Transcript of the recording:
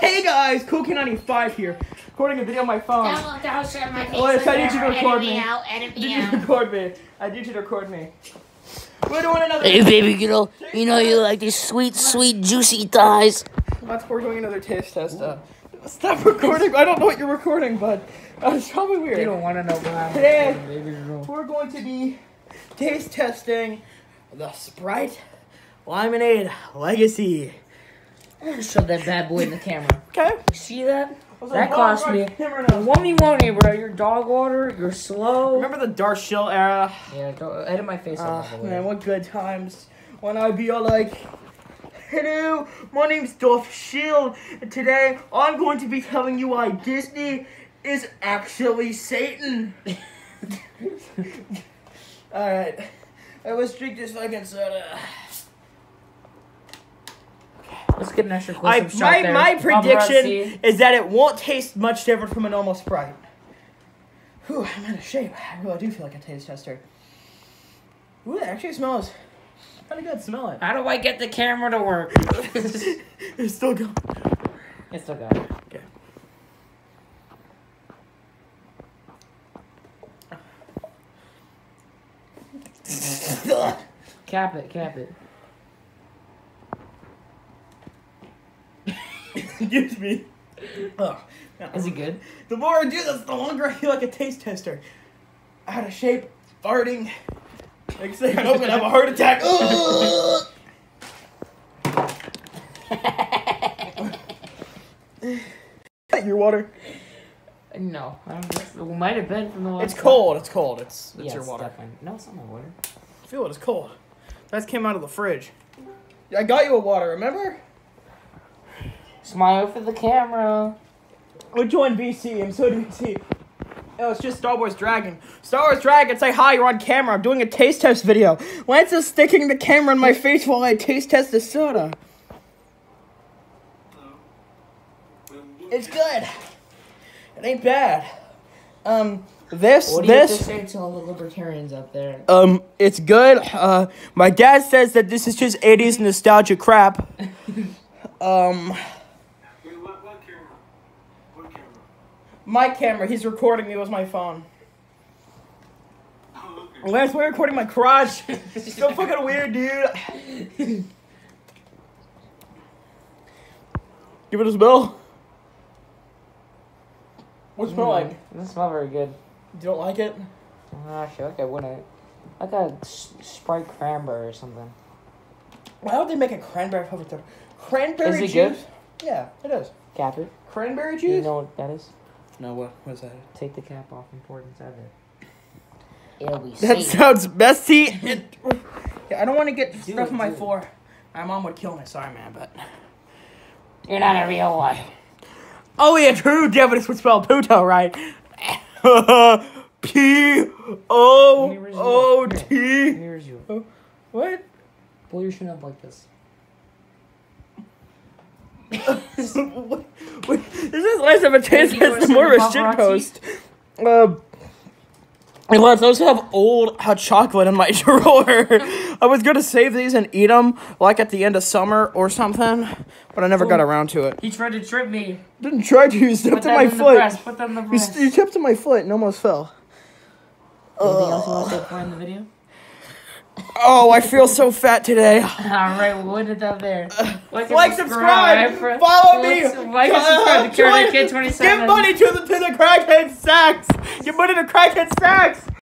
Hey guys, Cool95 here, recording a video on my phone. Don't, don't show my face. Well, yes, I need you to record me. out, edit Did me you out. record me? I need you to record me. We're doing another. Hey, baby girl, you know you like these sweet, sweet, juicy thighs. That's we're doing another taste test. Uh, stop recording. I don't know what you're recording, but uh, it's probably weird. You don't want to know what I'm Today- baby girl. We're going to be taste testing the Sprite Lymonade Legacy. Shove that bad boy in the camera. Okay. You see that? That like, cost oh, me. right, camera now. Won't won't bro? You're dog water. You're slow. Remember the Darth Shill era? Yeah, don't edit my face off. Ah, the man, what good times when I'd be all like, Hello, my name's Darth Shield, and today I'm going to be telling you why Disney is actually Satan. Alright, I was drink this fucking soda. Let's get an extra I, close-up shot my, there. my prediction is that it won't taste much different from a normal Sprite. Whew, I'm out of shape. I really do feel like a taste tester. Ooh, it actually smells kind of good. Smell it. How do I get the camera to work? it's still going. it's still it. Okay. Cap it, cap it. Excuse me. Ugh. Is it good? The more I do this, the longer I feel like a taste tester. Out of shape, farting. Next thing I know, I'm gonna have a heart attack. Your water. No, I don't think so. It might have been from the last. It's cold. It's cold. It's it's Yes, your water. definitely. No, it's not my water. Feel it. It's cold. That came out of the fridge. I got you a water. Remember? Smile for the camera. We joined VC, and so did VC. Oh, it's just Star Wars Dragon. Star Wars Dragon, say hi, you're on camera. I'm doing a taste test video. Lance is sticking the camera in my face while I taste test the soda. It's good. It ain't bad. Um, this, What do you have to this, say to all the libertarians out there? um, it's good. Uh, my dad says that this is just 80s nostalgia crap. Um, Wait, what, what camera? What camera? My camera, he's recording me with my phone. Lance, we're recording my crotch. It's so fucking weird, dude. Give it a smell. What's it smell mm, like? It doesn't smell very good. You don't like it? Uh, I feel like I wouldn't. Like a s- Sprite cranberry or something. Why would they make a cranberry flavored soda? Cranberry Is it juice? good? Yeah, it is. Cap it. Cranberry Do you juice? know what that is? No, what? was that? Take the cap off and pour it inside. It'll be That safe. sounds messy. It, yeah, I don't want to get Do stuff it, on my do it. floor. My mom would kill me. Sorry, man, but. You're not a real one. Oh yeah, true. Devin would spell Puto right. P O O T. Here's you. What? Pull your chin up like this. This is less of a taste you test more of a shit paparazzi. post. Um. And let's also have old hot chocolate in my drawer. I was gonna save these and eat them like at the end of summer or something, but I never got around to it. He tried to trip me. Didn't try to. You stepped on my in the foot. press. Put that in the You, press. you stepped on my foot and almost fell. Anything else you want to in the video? Oh, I feel so fat today. Alright, we'll end it up there. Uh, like, Like, subscribe, follow me. Like, and subscribe to uh, Crackhead Kid 27. Give money to the to the crackhead sacks. Give money to crackhead sacks.